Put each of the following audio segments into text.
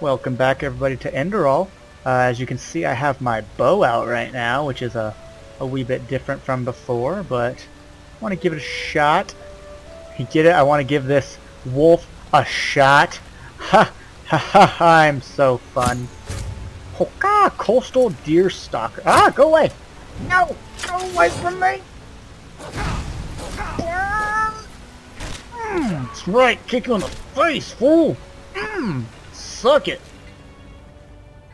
Welcome back everybody to Enderal. Uh, as you can see I have my bow out right now, which is a, a wee bit different from before, but I want to give it a shot. You get it? I want to give this wolf a shot. Ha ha ha I'm so fun. Ah, coastal deer stalker. Ah, go away! No! Go away from me! Mm, that's right, kick you in the face, fool! Mmm, suck it.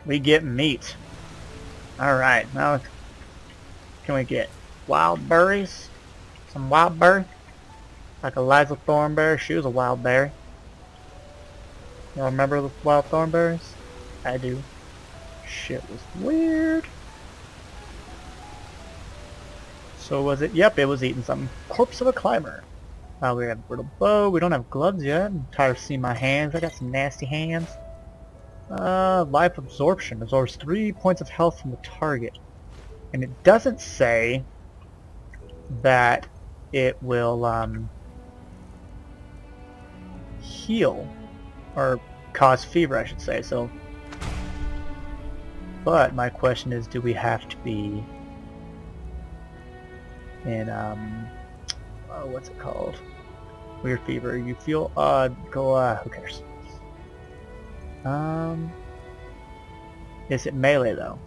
We get meat. Alright, now can we get wild berries? Some wild berry? Like Eliza Thornberry, she was a wild berry. Y'all remember the wild thornberries? I do. Shit was weird. So was it? Yep, it was eating something. Corpse of a climber. Uh, we have brittle bow. We don't have gloves yet. I'm tired of seeing my hands. I got some nasty hands. Uh, life absorption absorbs three points of health from the target. And it doesn't say that it will um, heal or cause fever I should say so. But my question is do we have to be in um oh, what's it called? Weird fever. You feel odd go uh who cares um is it melee though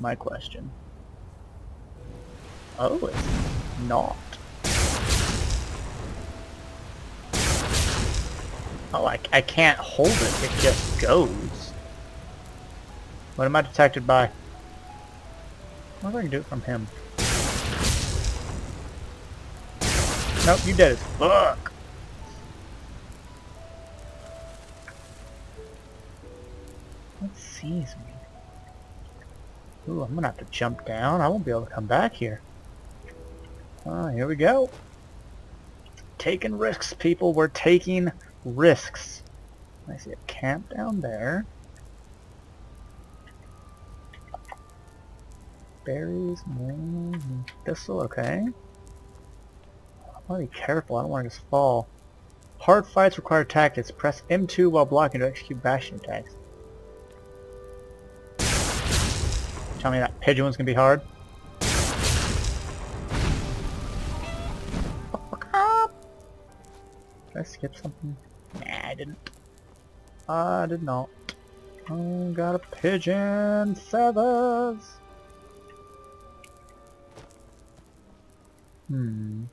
my question oh it's not Oh, I, I can't hold it. It just goes. What am I detected by? I wonder if I can do it from him. Nope, you did it. fuck. Sees me? Ooh, I'm gonna have to jump down. I won't be able to come back here. Ah, here we go. Taking risks, people. We're taking risks. I see a camp down there. Berries, thistle, okay. I want to be careful, I don't want to just fall. Hard fights require tactics. Press M2 while blocking to execute bashing attacks. Tell me that pigeon one's gonna be hard. Did I skip something? Nah, I didn't. I did not. I got a pigeon feathers. Hmm.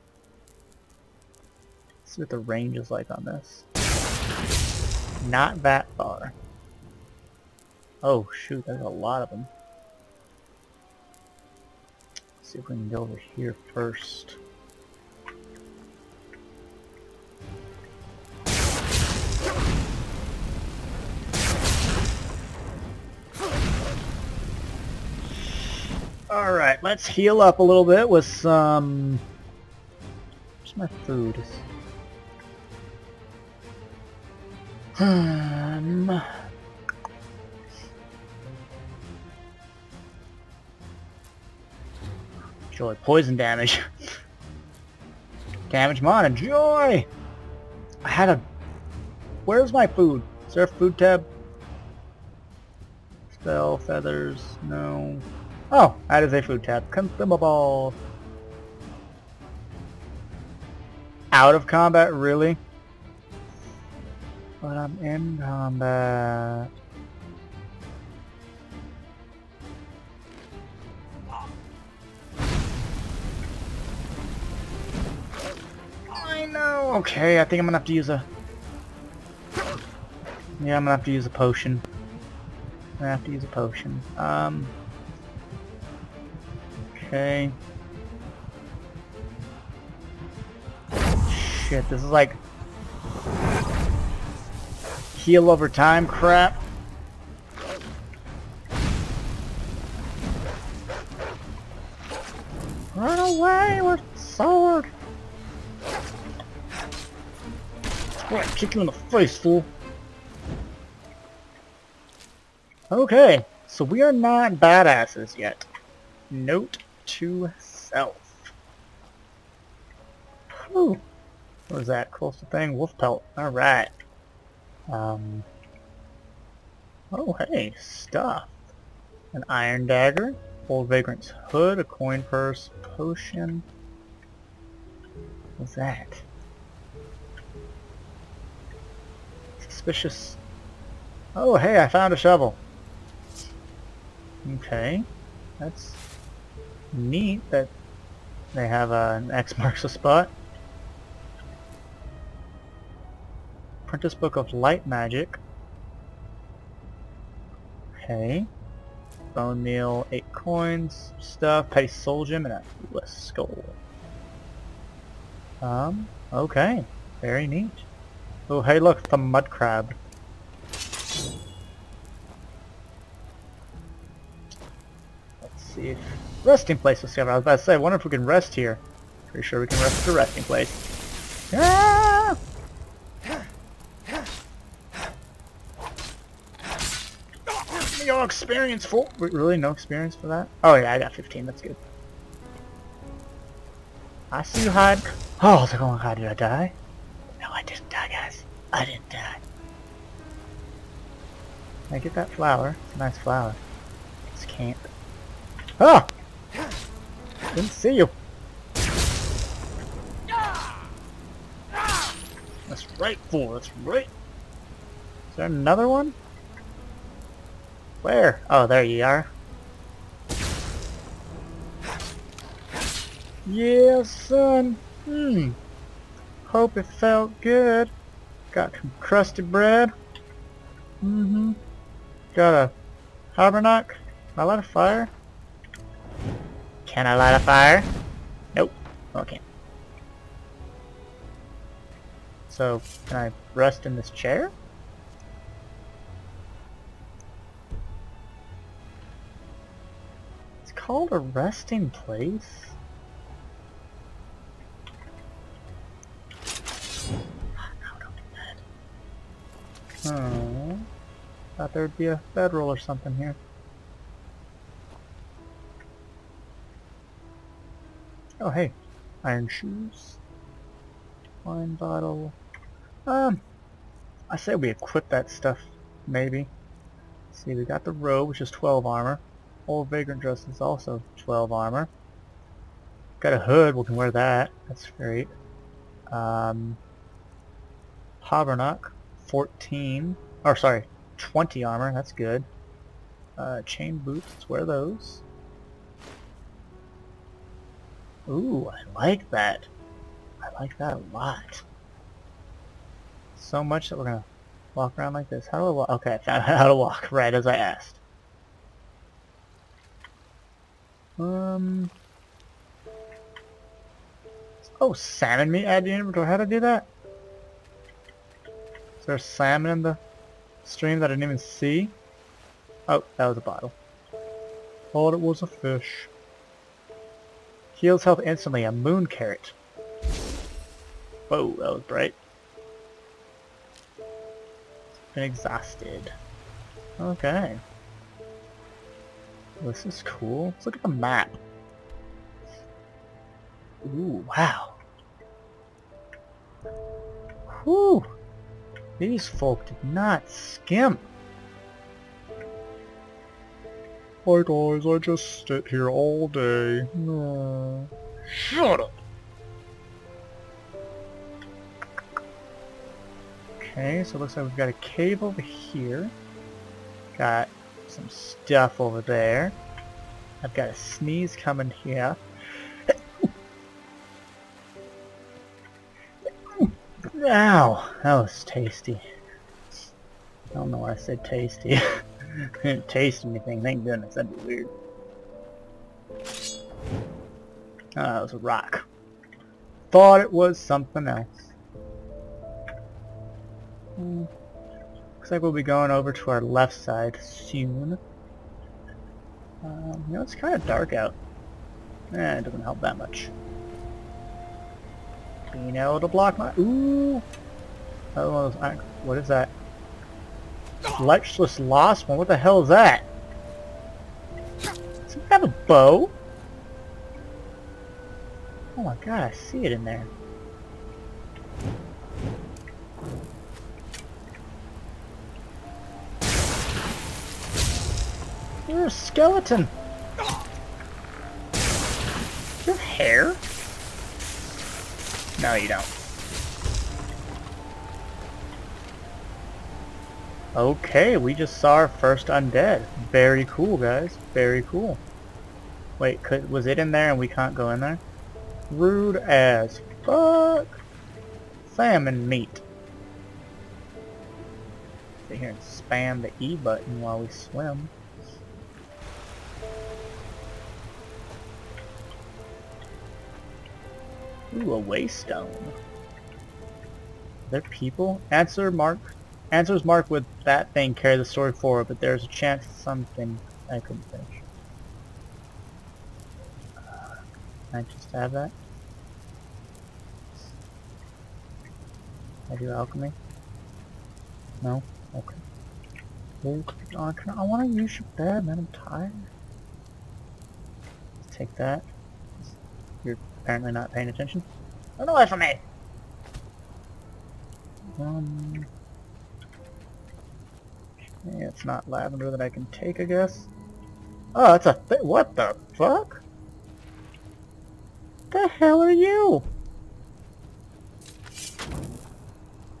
Let's see what the range is like on this. Not that far. Oh shoot, there's a lot of them. Let's see if we can go over here first. Alright, let's heal up a little bit with some... Where's my food? Um... Joy, poison damage. damage mana, joy! I had a... Where's my food? Is there a food tab? Spell, feathers, no... Oh, that is a food tab. Consumable. Out of combat, really? But I'm in combat. I know. Okay, I think I'm gonna have to use a. Yeah, I'm gonna have to use a potion. I'm gonna have to use a potion. Um. Okay. Shit, this is like heal over time crap. Run away with sword! Right, kick you in the face, fool. Okay, so we are not badasses yet. Note to self. Whew. What was that? Coastal thing? Wolf pelt. Alright. Um, Oh, hey, stuff. An iron dagger, old vagrant's hood, a coin purse, potion. What's that? Suspicious. Oh, hey, I found a shovel. Okay, that's neat that they have uh, an X marks the spot. Apprentice Book of Light Magic. Okay. Bone meal, 8 coins, stuff, petty soul gem, and a skull. Um, okay. Very neat. Oh, hey look, the mud crab. Let's see. Resting place discovered. I was about to say, I wonder if we can rest here. Pretty sure we can rest at a resting place. Ah! No experience for Wait, really no experience for that? Oh yeah, I got 15. That's good. I see you hide. Oh, they're going, how did I die? No, I didn't. I didn't die. I get that flower. It's a nice flower. It's camp. Oh! Didn't see you. That's right, fool. That's right. Is there another one? Where? Oh, there you are. Yeah, son. Hmm. Hope it felt good. Got some crusted bread. Mm-hmm. Got a habernack. Can I light a fire? Can I light a fire? Nope. Okay. So, can I rest in this chair? It's called a resting place. Oh, thought there would be a bedroll or something here. Oh hey, iron shoes, wine bottle. Um, I say we equip that stuff, maybe. See, we got the robe, which is 12 armor. Old vagrant dress is also 12 armor. Got a hood, we can wear that. That's great. Um, Habernack, 14, or sorry, 20 armor, that's good. Uh, chain boots, let's wear those. Ooh, I like that. I like that a lot. So much that we're gonna walk around like this. How do I walk? Okay, I found out how to walk, right as I asked. Um... Oh, salmon meat added to inventory. How to do that? Is there salmon in the stream that I didn't even see? Oh, that was a bottle. Thought it was a fish. Heals health instantly, a moon carrot. Whoa, that was bright. Been exhausted. Okay. This is cool. Let's look at the map. Ooh, wow. Whew. These folk did not skimp. Hi guys, I just sit here all day. No. Shut up! Okay, so it looks like we've got a cave over here. Got some stuff over there. I've got a sneeze coming here. Ow! That was tasty. I don't know why I said tasty. didn't taste anything, thank goodness, that'd be weird. Oh, that was a rock. Thought it was something else. Hmm. Looks like we'll be going over to our left side soon. Um, you know, it's kind of dark out. Eh, it doesn't help that much. Being able to block my... Ooh! Oh, what is that? Fletchless Lost One? What the hell is that? Does it have a bow? Oh my god, I see it in there. You're a skeleton. You have hair? No, you don't. Okay, we just saw our first undead. Very cool, guys. Very cool. Wait, could, was it in there and we can't go in there? Rude as fuck. Salmon meat. Sit here and spam the E button while we swim. Ooh, a waystone. Are there people? Answer mark. Answers mark with that thing carry the story forward, but there's a chance something I couldn't finish. Uh, can I just have that? I do alchemy? No? Okay. I, I want to use your bed, man. I'm tired. Take that. You're apparently not paying attention. Run away from me! Um... It's not lavender that I can take, I guess. Oh, it's a th what the fuck? The hell are you?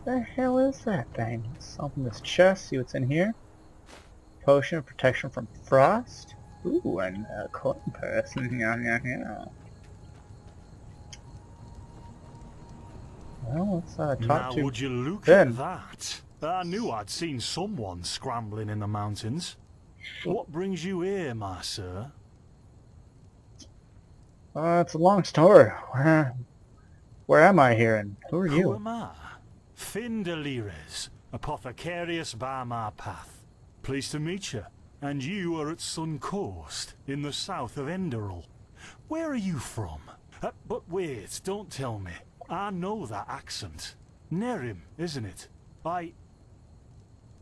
The hell is that thing? Open this chest, see what's in here. Potion of protection from frost. Ooh, and a coin purse. yeah, yeah, yeah. Well, let's uh, talk now to would you look Ben. at that? I knew I'd seen someone scrambling in the mountains. What brings you here, my sir? Uh, it's a long story. Where, where am I here and who are Who you? am I? Finn Delires, apothecarius by my path. Pleased to meet you. And you are at Sun Coast, in the south of Enderal. Where are you from? Uh, but wait, don't tell me. I know that accent. Nehrim, isn't it? I...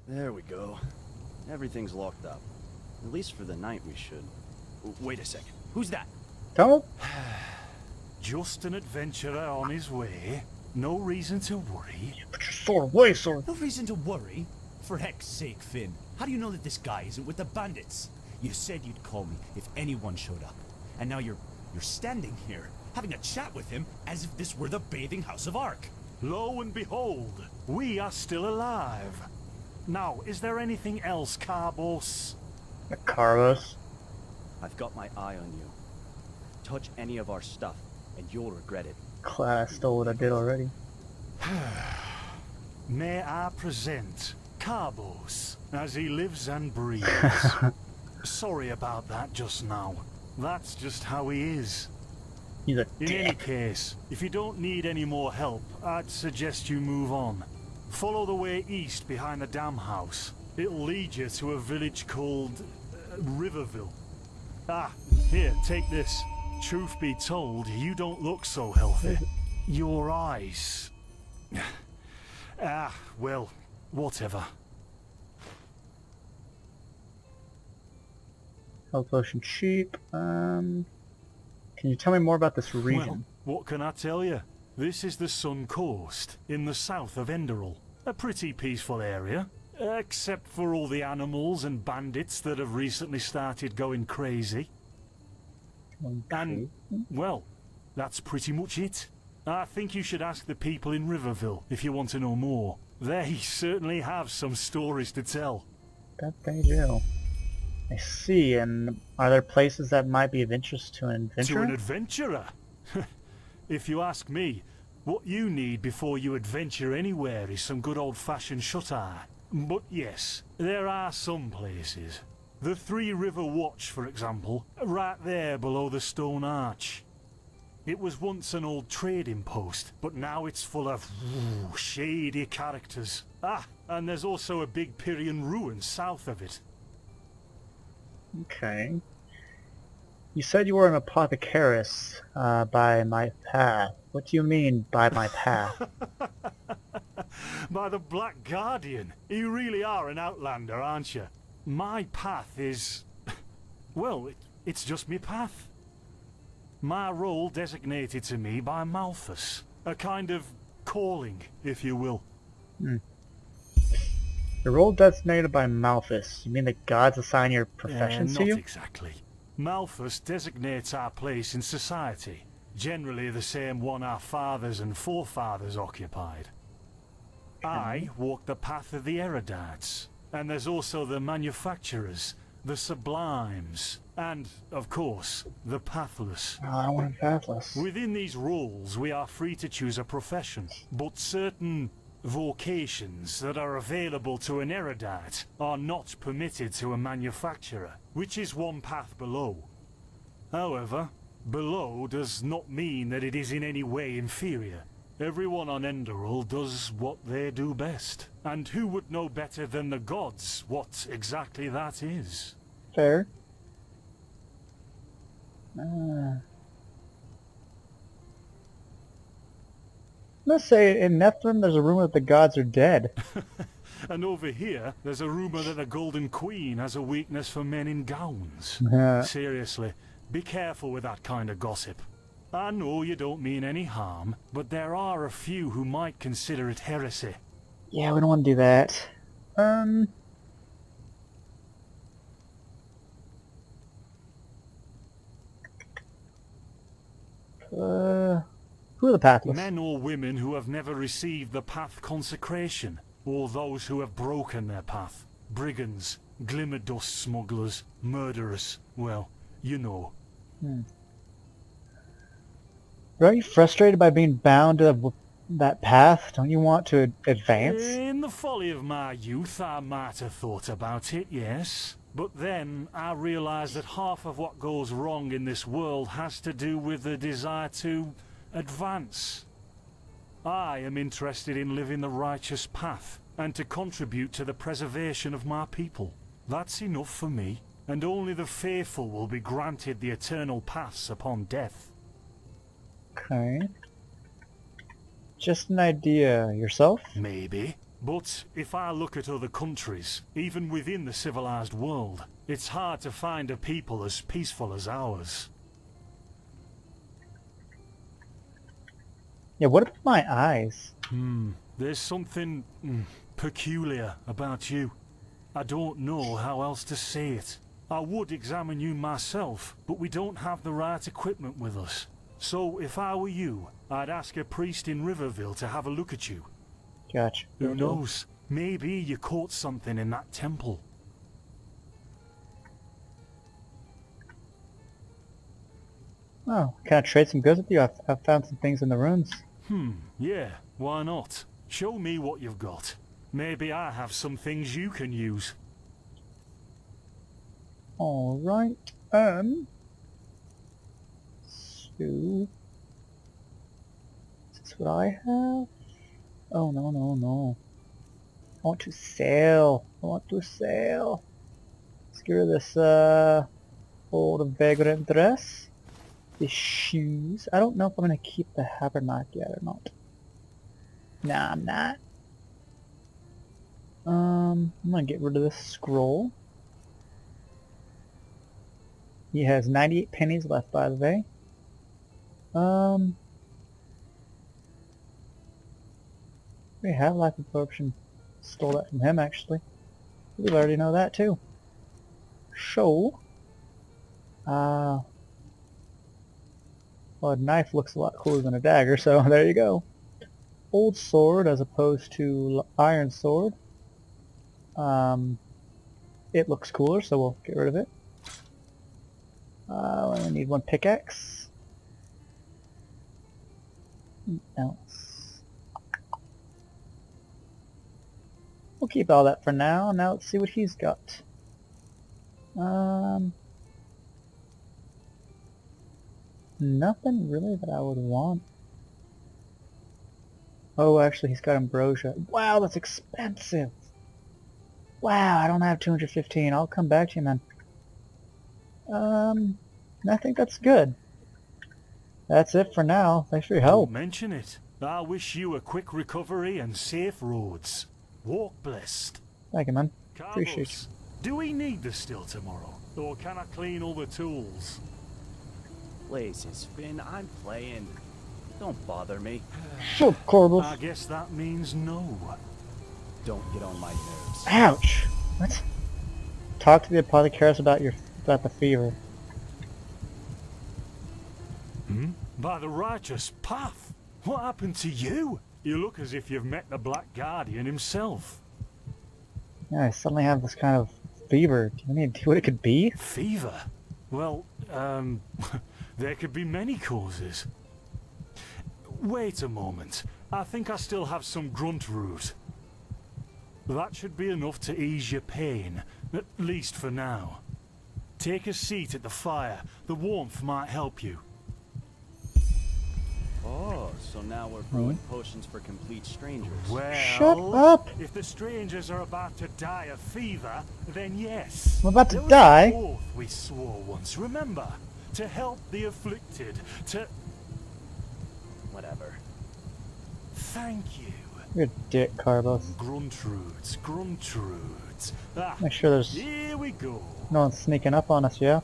There we go. Everything's locked up. At least for the night we should. Wait a second. Who's that? Don't Just an adventurer on his way. No reason to worry. put your sword away, sword. No reason to worry. For heck's sake, Finn. How do you know that this guy isn't with the bandits? You said you'd call me if anyone showed up. And now you're you're standing here, having a chat with him as if this were the bathing house of Ark. Lo and behold, we are still alive. Now, is there anything else, Carbos? Carbos? I've got my eye on you. Touch any of our stuff, and you'll regret it. Glad I stole what I did already. May I present Carbos, as he lives and breathes. Sorry about that just now. That's just how he is. He's a In any case, if you don't need any more help, I'd suggest you move on. Follow the way east behind the dam house. It'll lead you to a village called uh, Riverville. Ah, here, take this. Truth be told, you don't look so healthy. Your eyes. ah, well, whatever. Health potion cheap. Um, can you tell me more about this region? Well, what can I tell you? This is the Sun Coast, in the south of Enderal. A pretty peaceful area, except for all the animals and bandits that have recently started going crazy. And, well, that's pretty much it. I think you should ask the people in Riverville if you want to know more. They certainly have some stories to tell. That they do. I see. And are there places that might be of interest to an adventurer? To an adventurer? if you ask me, what you need before you adventure anywhere is some good old-fashioned shut-eye. But yes, there are some places. The Three River Watch, for example, right there below the stone arch. It was once an old trading post, but now it's full of shady characters. Ah, and there's also a big Pyrean ruin south of it. Okay. You said you were an apothecarist uh, by my path. What do you mean by my path? By the Black Guardian, you really are an outlander, aren't you? My path is... Well, it, it's just me path. My role designated to me by Malphas. A kind of calling, if you will. The role designated by Malphas. You mean the gods assign your professions Uh, to not you? exactly. Malphas designates our place in society, generally the same one our fathers and forefathers occupied. I walk the path of the erudites, and there's also the manufacturers, the sublimes, and, of course, the pathless. Oh, I want pathless. Within these rules, we are free to choose a profession, but certain vocations that are available to an erudite are not permitted to a manufacturer, which is one path below. However, below does not mean that it is in any way inferior. Everyone on Enderal does what they do best, and who would know better than the gods what exactly that is? Fair. Uh, let's say in Nephilim there's a rumor that the gods are dead. And over here, there's a rumor that the Golden Queen has a weakness for men in gowns. Uh, Seriously, be careful with that kind of gossip. I know you don't mean any harm, but there are a few who might consider it heresy. yeah, we don't want to do that. Um. Uh, who are the pathless? Men or women who have never received the path consecration, or those who have broken their path. Brigands, glimmer dust smugglers, murderers. Well, you know. Hmm. Aren't you frustrated by being bound to that path? Don't you want to advance? In the folly of my youth, I might have thought about it, yes. But then I realised that half of what goes wrong in this world has to do with the desire to advance. I am interested in living the righteous path and to contribute to the preservation of my people. That's enough for me, and only the faithful will be granted the eternal paths upon death. Okay. Just an idea. Yourself? Maybe. But if I look at other countries, even within the civilized world, it's hard to find a people as peaceful as ours. Yeah, what about my eyes? Hmm. There's something mm, peculiar about you. I don't know how else to say it. I would examine you myself, but we don't have the right equipment with us. So if I were you, I'd ask a priest in Riverville to have a look at you. Gotcha. Who knows? Maybe you caught something in that temple. Oh, can I trade some goods with you? I've, I've found some things in the ruins. Hmm, yeah, why not? Show me what you've got. Maybe I have some things you can use. Alright, um... So... Is this what I have? Oh, no, no, no. I want to sell. I want to sell. Let's get rid of this, uh... old vagrant dress. The shoes. I don't know if I'm gonna keep the habernac yet or not. Nah, I'm not. Um, I'm gonna get rid of this scroll. He has 98 pennies left, by the way. Um, we have life absorption. Stole that from him, actually. We already know that too. So, uh, well, a knife looks a lot cooler than a dagger, so there you go. Old sword as opposed to iron sword. Um, it looks cooler, so we'll get rid of it. Uh, I need one pickaxe. Else? We'll keep all that for now. Now let's see what he's got. Um, nothing really that I would want. Oh, actually, he's got ambrosia. Wow, that's expensive. Wow, I don't have 215. I'll come back to you, man. Um, I think that's good. That's it for now. Thanks for your help. Don't mention it. I wish you a quick recovery and safe roads. Walk blessed. Thank you, man. Appreciate Carlos, do we need the still tomorrow? Or can I clean all the tools? Places, Finn, I'm playing. Don't bother me. Sure, Corbus. I guess that means no. don't get on my nerves. Ouch! What? Talk to the apothecarist about your about the fever. Hmm? By the righteous path. What happened to you? You look as if you've met the Black Guardian himself. Yeah, I suddenly have this kind of fever. Do you have any idea what it could be? Fever? Well, um, there could be many causes. Wait a moment. I think I still have some grunt root. That should be enough to ease your pain, at least for now. Take a seat at the fire. The warmth might help you. Oh, so now we're brewing potions for complete strangers. Well, Shut up! If the strangers are about to die of fever, then yes. I'm about to There was die? An oath we swore once, remember? To help the afflicted, to... Whatever. Thank you. You're a dick, Carlos. Gruntrudes, Gruntrudes. Ah, Make sure there's here we go. no one sneaking up on us, yeah?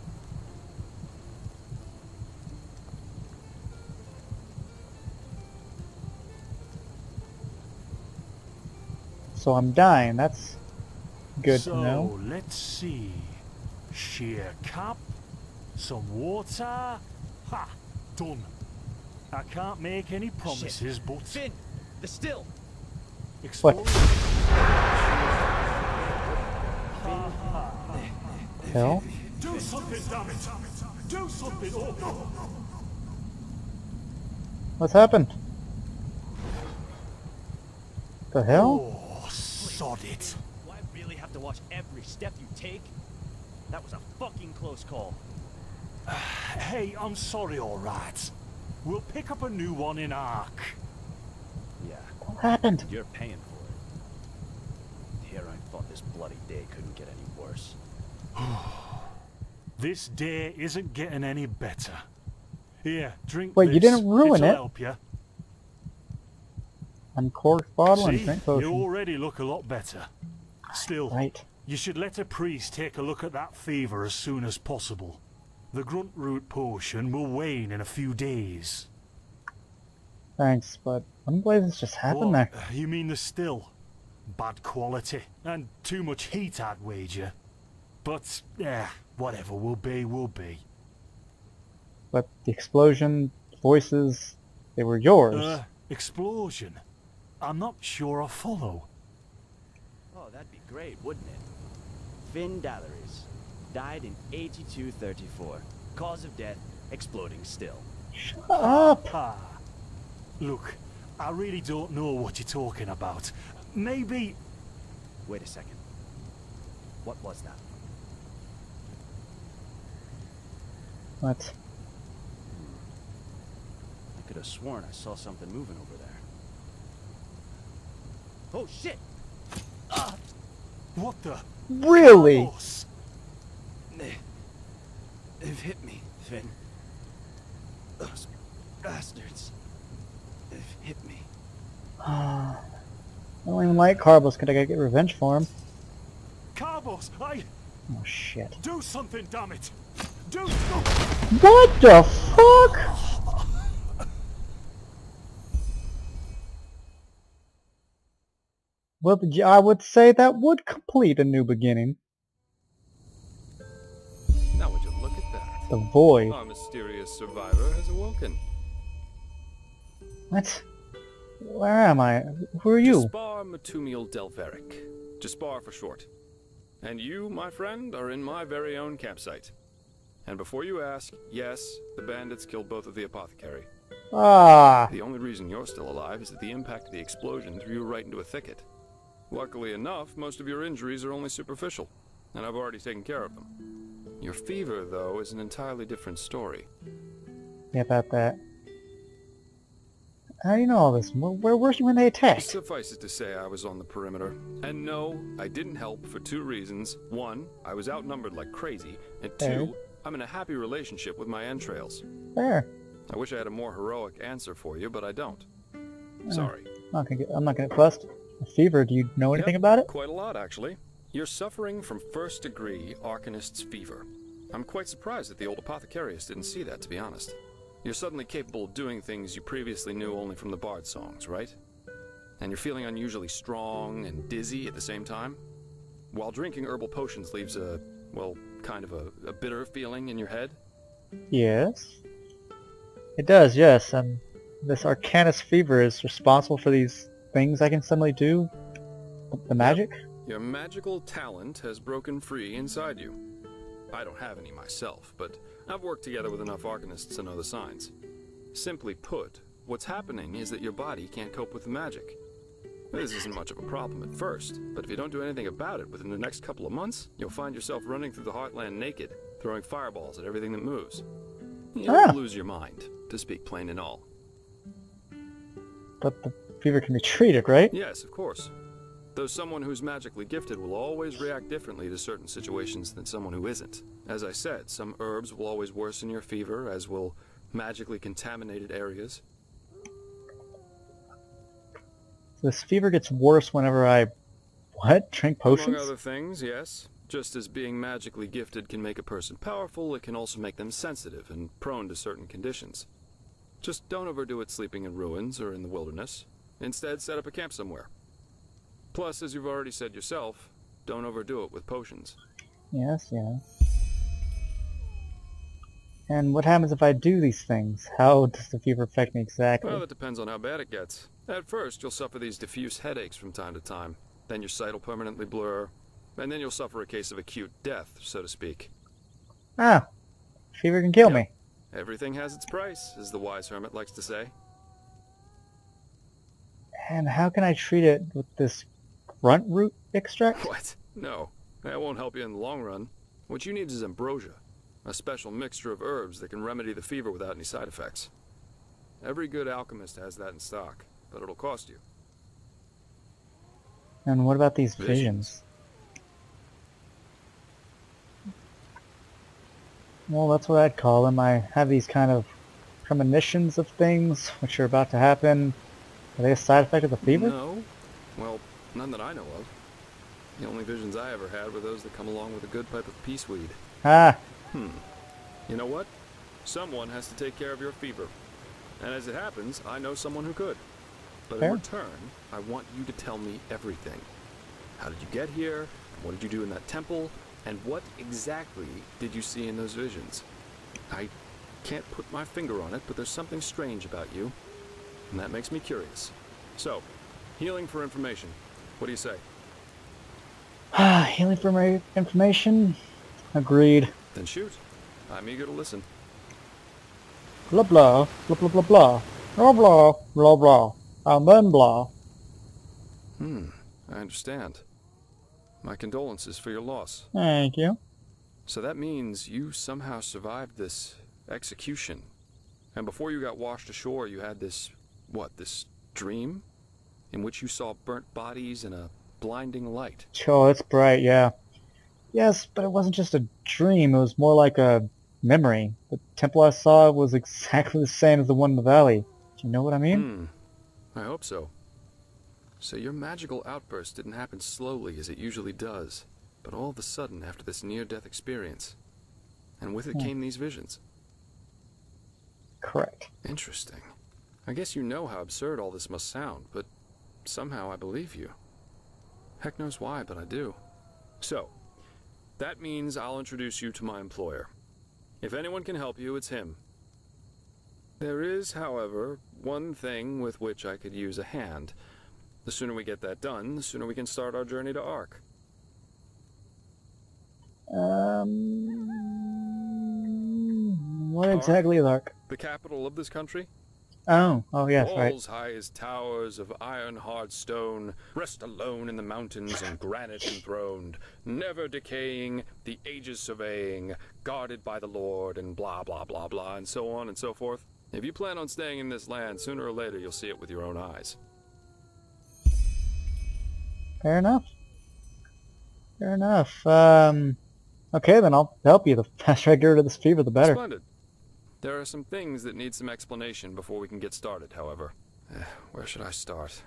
So I'm dying, that's good so, to know. let's see. Sheer cup, some water. Ha! Done. I can't make any promises, but... Finn, the still. Explore- Hell? Do something, damn it! Do something! Oh, no. What's happened? The hell? Oh, sod it. Do I really have to watch every step you take? That was a fucking close call. Hey, I'm sorry, alright. We'll pick up a new one in Ark. Yeah, What happened? you're paying for it. Here I thought this bloody day couldn't get any worse. This day isn't getting any better. Here, drink Wait, you this. didn't ruin It'll it. help you. Uncorked bottle and See, drink you potion. already look a lot better. Still, Right. you should let a priest take a look at that fever as soon as possible. The grunt root potion will wane in a few days. Thanks, but what in this just happened there? You mean the still? Bad quality and too much heat, I'd wager. But, yeah, whatever will be, will be. But the explosion, voices, they were yours. Uh, explosion? I'm not sure I follow. Oh, that'd be great, wouldn't it? Finn Dalaris. Died in 8234. Cause of death, exploding still. Shut up! Ah. Look, I really don't know what you're talking about. Maybe... Wait a second. What was that? What? I could have sworn I saw something moving over there. Oh shit! What the... Really? Carlos! They, they've hit me, Finn. Those bastards. They've hit me. Uh, I don't even like Carbos, could I get revenge for him? Carbos, I... Oh shit. Do something, damn it! Do something! What the fuck? Well, I would say that would complete a new beginning. The void. Our mysterious survivor has awoken. What? Where am I? Who are you? Jespar Matumiel Delveric. Jespar for short. And you, my friend, are in my very own campsite. And before you ask, yes, the bandits killed both of the apothecary. Ah, The only reason you're still alive is that the impact of the explosion threw you right into a thicket. Luckily enough, most of your injuries are only superficial, and I've already taken care of them. Your fever, though, is an entirely different story. yeah, about that. How do you know all this? Where, where were you when they attacked? Suffice it to say, I was on the perimeter. And no, I didn't help for two reasons. One, I was outnumbered like crazy. And Fair. two, I'm in a happy relationship with my entrails. There. I wish I had a more heroic answer for you, but I don't. Uh, Sorry. I'm not gonna get, I'm not gonna. A fever, do you know anything Yep, about it? Quite a lot, actually. You're suffering from first degree Arcanist's fever. I'm quite surprised that the old apothecarius didn't see that, to be honest. You're suddenly capable of doing things you previously knew only from the bard songs, right? and you're feeling unusually strong and dizzy at the same time, while drinking herbal potions leaves a, well, kind of a, a bitter feeling in your head, Yes. It does, yes. And this Arcanus fever is responsible for these things I can suddenly do. The magic? Your magical talent has broken free inside you. I don't have any myself, but I've worked together with enough arcanists to know the signs. Simply put, what's happening is that your body can't cope with the magic. This isn't much of a problem at first, but if you don't do anything about it within the next couple of months, you'll find yourself running through the heartland naked, throwing fireballs at everything that moves. You'll Ah. lose your mind, to speak plain and all. But the fever can be treated, right? Yes, of course. Though someone who's magically gifted will always react differently to certain situations than someone who isn't. As I said, some herbs will always worsen your fever, as will magically contaminated areas. This fever gets worse whenever I... What? Drink potions? Among other things, yes. Just as being magically gifted can make a person powerful, it can also make them sensitive and prone to certain conditions. Just don't overdo it sleeping in ruins or in the wilderness. Instead, set up a camp somewhere. Plus, as you've already said yourself, don't overdo it with potions. Yes, yes. And what happens if I do these things? How does the fever affect me exactly? Well, it depends on how bad it gets. At first, you'll suffer these diffuse headaches from time to time. Then your sight will permanently blur. And then you'll suffer a case of acute death, so to speak. Ah, fever can kill me. Everything has its price, as the wise hermit likes to say. And how can I treat it with this grunt root extract? What? No, that won't help you in the long run. What you need is ambrosia, a special mixture of herbs that can remedy the fever without any side effects. Every good alchemist has that in stock, but it'll cost you. And what about these Visions. visions? Well, that's what I'd call them. I have these kind of premonitions of things which are about to happen. Are they a side effect of the fever? No. Well, none that I know of. The only visions I ever had were those that come along with a good pipe of peace weed. Ah, Hmm. You know what? Someone has to take care of your fever. And as it happens, I know someone who could. But Fair. in return, I want you to tell me everything. How did you get here? What did you do in that temple? And what exactly did you see in those visions? I can't put my finger on it, but there's something strange about you. And that makes me curious. So, healing for information. What do you say? Ah, Healing for my information? Agreed. Then shoot. I'm eager to listen. Blah blah, blah blah blah blah, blah blah, blah blah, and then blah. Hmm, I understand. My condolences for your loss. Thank you. So that means you somehow survived this execution. And before you got washed ashore, you had this, what, this dream? In which you saw burnt bodies and a blinding light. Oh, it's bright, yeah. Yes, but it wasn't just a dream. It was more like a memory. The temple I saw was exactly the same as the one in the valley. Do you know what I mean? Hmm, I hope so. So your magical outburst didn't happen slowly as it usually does, but all of a sudden after this near-death experience. And with it Hmm. came these visions. Correct. Interesting. I guess you know how absurd all this must sound, but somehow I believe you. Heck knows why, but I do. So, that means I'll introduce you to my employer. If anyone can help you, it's him. There is, however, one thing with which I could use a hand. The sooner we get that done, the sooner we can start our journey to Ark. Um, what exactly is Ark? The capital of this country? Oh, oh yes, right. Walls high as towers of iron hard stone, rest alone in the mountains and granite enthroned, never decaying, the ages surveying, guarded by the Lord, and blah blah blah blah, and so on and so forth. If you plan on staying in this land, sooner or later you'll see it with your own eyes. Fair enough. Fair enough. Um, okay, then I'll help you. The faster I get rid of this fever, the better. Splendid. There are some things that need some explanation before we can get started, however. Eh, Where should I start?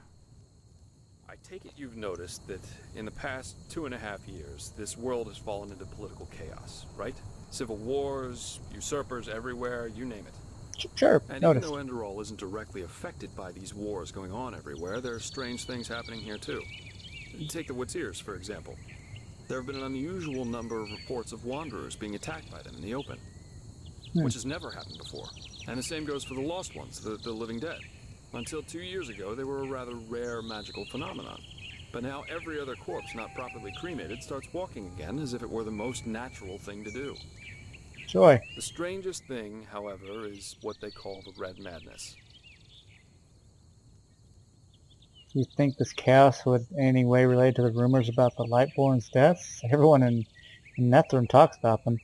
I take it you've noticed that in the past two and a half years, this world has fallen into political chaos, right? Civil wars, usurpers everywhere, you name it. Sure, And noticed. even though Enderal isn't directly affected by these wars going on everywhere, there are strange things happening here too. Take the Watirs, for example. There have been an unusual number of reports of wanderers being attacked by them in the open, Hmm. which has never happened before. And the same goes for the Lost Ones, the, the living dead. Until two years ago, they were a rather rare magical phenomenon. But now every other corpse not properly cremated starts walking again as if it were the most natural thing to do. Joy. The strangest thing, however, is what they call the Red Madness. You think this chaos would in any way relate to the rumors about the Lightborn's deaths? Everyone in, in talks about them.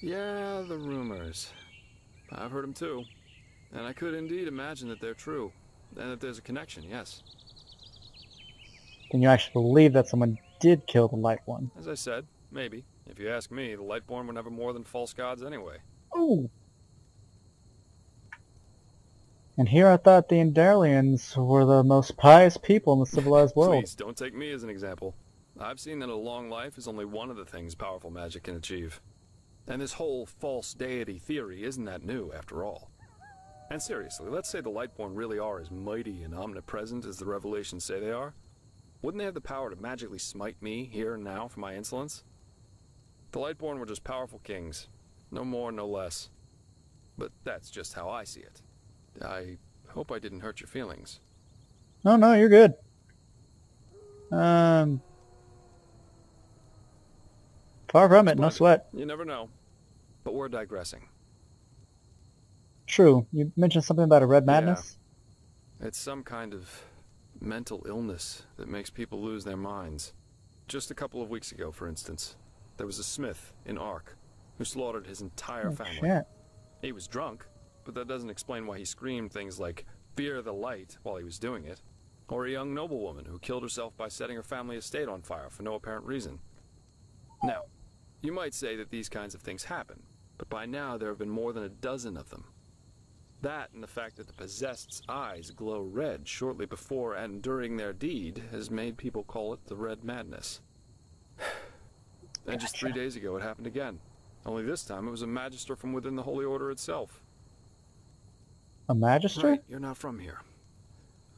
Yeah, the rumors. I've heard them too. And I could indeed imagine that they're true. And that there's a connection, yes. Then you actually believe that someone did kill the Light One. As I said, maybe. If you ask me, the Lightborn were never more than false gods anyway. Ooh. And here I thought the Enderalians were the most pious people in the civilized world. Please, don't take me as an example. I've seen that a long life is only one of the things powerful magic can achieve. And this whole false deity theory isn't that new, after all. And seriously, let's say the Lightborn really are as mighty and omnipresent as the revelations say they are. Wouldn't they have the power to magically smite me here and now for my insolence? The Lightborn were just powerful kings. No more, no less. But that's just how I see it. I hope I didn't hurt your feelings. No, no, you're good. Um, far from it, no sweat. You never know. But we're digressing. True. You mentioned something about a red Yeah. madness. It's some kind of mental illness that makes people lose their minds. Just a couple of weeks ago, for instance, there was a smith in Ark who slaughtered his entire Oh, family. shit. He was drunk, but that doesn't explain why he screamed things like, Fear the light, while he was doing it. Or a young noblewoman who killed herself by setting her family estate on fire for no apparent reason. Now, you might say that these kinds of things happen, but by now there have been more than a dozen of them. That and the fact that the possessed's eyes glow red shortly before and during their deed has made people call it the Red Madness. and just three days ago it happened again. Only this time it was a magister from within the Holy Order itself. A magister? Right, you're not from here.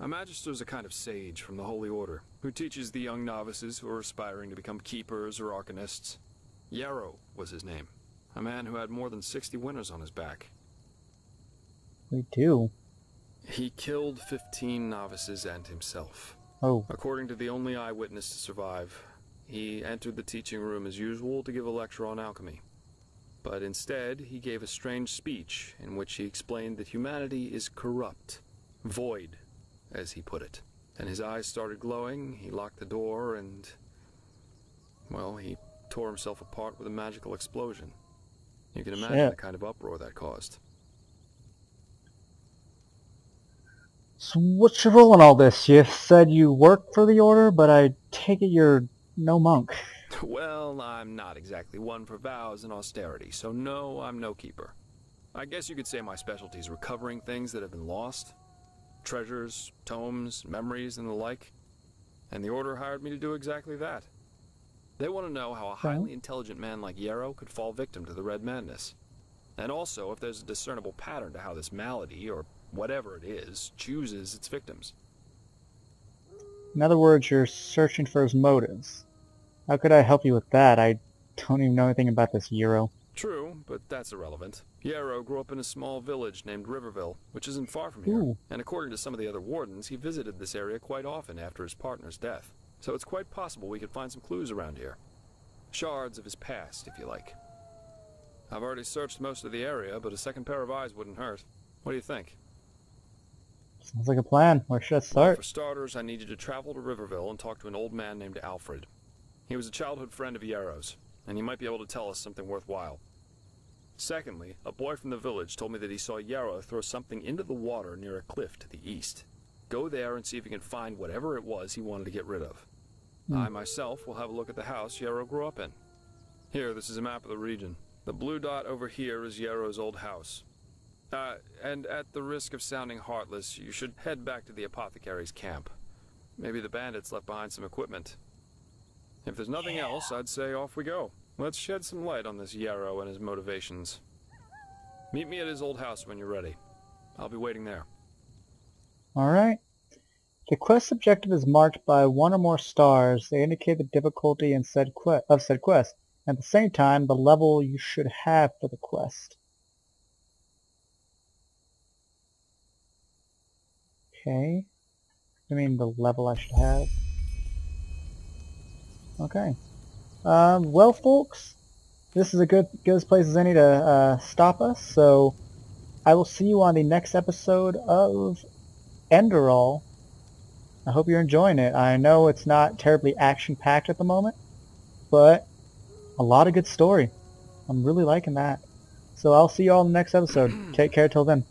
A magister is a kind of sage from the Holy Order who teaches the young novices who are aspiring to become keepers or arcanists. Yarrow was his name, a man who had more than 60 winners on his back. We do. He killed 15 novices and himself. Oh, According to the only eyewitness to survive, he entered the teaching room as usual to give a lecture on alchemy. But instead, he gave a strange speech in which he explained that humanity is corrupt, void, as he put it. And his eyes started glowing, he locked the door, and. Well, he tore himself apart with a magical explosion. You can imagine Shit. the kind of uproar that caused. so what's your role in all this? You said you work for the Order, but I take it you're no monk. Well, I'm not exactly one for vows and austerity, so no, I'm no keeper. I guess you could say my specialty is recovering things that have been lost treasures, tomes, memories, and the like. And the Order hired me to do exactly that. They want to know how a highly intelligent man like Yarrow could fall victim to the Red Madness. And also if there's a discernible pattern to how this malady, or whatever it is, chooses its victims. In other words, you're searching for his motives. How could I help you with that? I don't even know anything about this Yarrow. True, but that's irrelevant. Yarrow grew up in a small village named Riverville, which isn't far from here. Ooh. And according to some of the other wardens, he visited this area quite often after his partner's death. So it's quite possible we could find some clues around here. Shards of his past, if you like. I've already searched most of the area, but a second pair of eyes wouldn't hurt. What do you think? Sounds like a plan. Where should I Well, start? for starters, I need you to travel to Riverville and talk to an old man named Alfred. He was a childhood friend of Yarrow's, and he might be able to tell us something worthwhile. Secondly, a boy from the village told me that he saw Yarrow throw something into the water near a cliff to the east. Go there and see if you can find whatever it was he wanted to get rid of. I myself will have a look at the house Yarrow grew up in. Here, this is a map of the region. The blue dot over here is Yarrow's old house. Uh, and at the risk of sounding heartless, you should head back to the apothecary's camp. Maybe the bandits left behind some equipment. If there's nothing else, I'd say off we go. Let's shed some light on this Yarrow and his motivations. Meet me at his old house when you're ready. I'll be waiting there. Alright. The quest objective is marked by one or more stars. They indicate the difficulty in said of said quest. At the same time, the level you should have for the quest. Okay. I mean the level I should have. Okay. Um, well, folks, this is a good, good as place as any to uh, stop us. So I will see you on the next episode of Enderal. I hope you're enjoying it. I know it's not terribly action-packed at the moment, but a lot of good story. I'm really liking that. So I'll see you all in the next episode. Take care till then.